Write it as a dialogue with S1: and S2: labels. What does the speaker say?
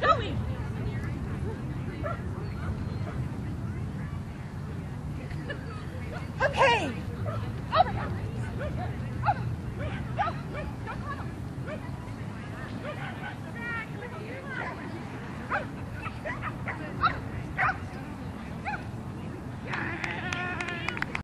S1: going?